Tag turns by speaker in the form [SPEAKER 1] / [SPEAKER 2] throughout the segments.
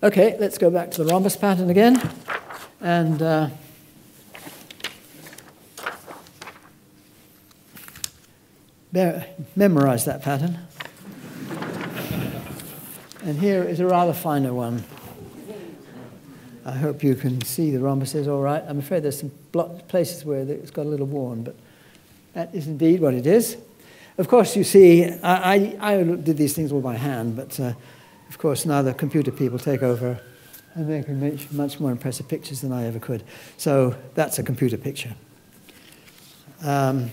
[SPEAKER 1] Okay, let's go back to the rhombus pattern again. And uh, memorize that pattern. And here is a rather finer one. I hope you can see the rhombuses all right. I'm afraid there's some places where it's got a little worn, but that is indeed what it is. Of course, you see, I, I, I did these things all by hand, but uh, of course now the computer people take over and they can make much more impressive pictures than I ever could. So that's a computer picture. Um,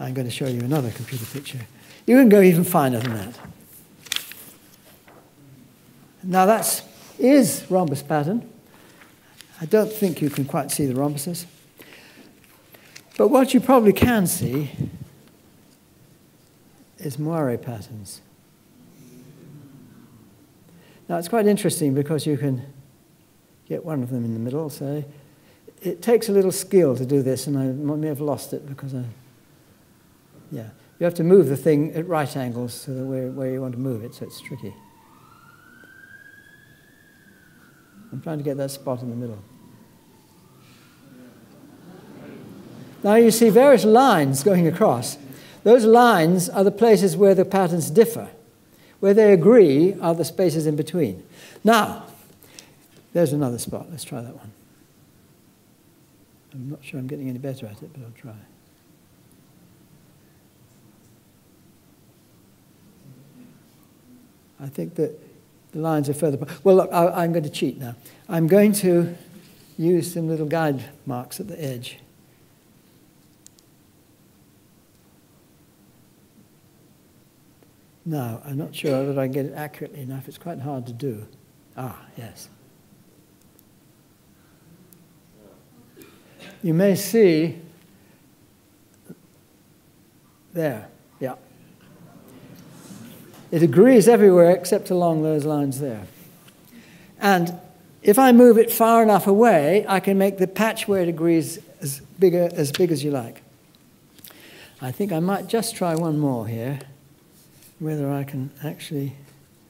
[SPEAKER 1] I'm going to show you another computer picture. You can go even finer than that. Now that is rhombus pattern. I don't think you can quite see the rhombuses. But what you probably can see is moire patterns. Now it's quite interesting because you can get one of them in the middle, say. It takes a little skill to do this, and I may have lost it because I, yeah. You have to move the thing at right angles so that where, where you want to move it, so it's tricky. I'm trying to get that spot in the middle. Now you see various lines going across. Those lines are the places where the patterns differ. Where they agree are the spaces in between. Now, there's another spot. Let's try that one. I'm not sure I'm getting any better at it, but I'll try. I think that the lines are further apart. Well, look, I, am going to cheat now. I'm going to use some little guide marks at the edge. Now, I'm not sure that I can get it accurately enough. It's quite hard to do. Ah, yes. You may see there, yeah. It agrees everywhere except along those lines there. And if I move it far enough away, I can make the patch where it agrees as, bigger, as big as you like. I think I might just try one more here whether I can actually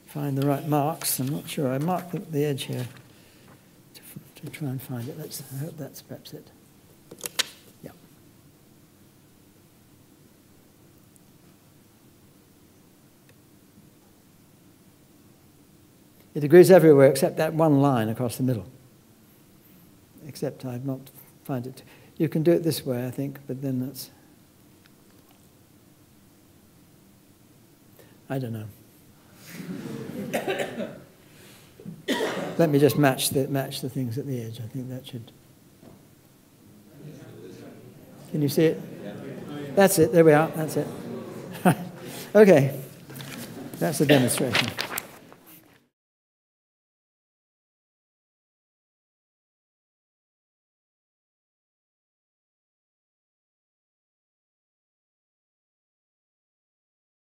[SPEAKER 1] find the right marks. I'm not sure. I marked the edge here to, to try and find it. Let's, I hope that's perhaps it. Yeah. It agrees everywhere except that one line across the middle. Except I've not found it. You can do it this way, I think, but then that's I don't know. Let me just match the, match the things at the edge. I think that should. Can you see it? That's it. There we are. That's it. okay. That's the demonstration.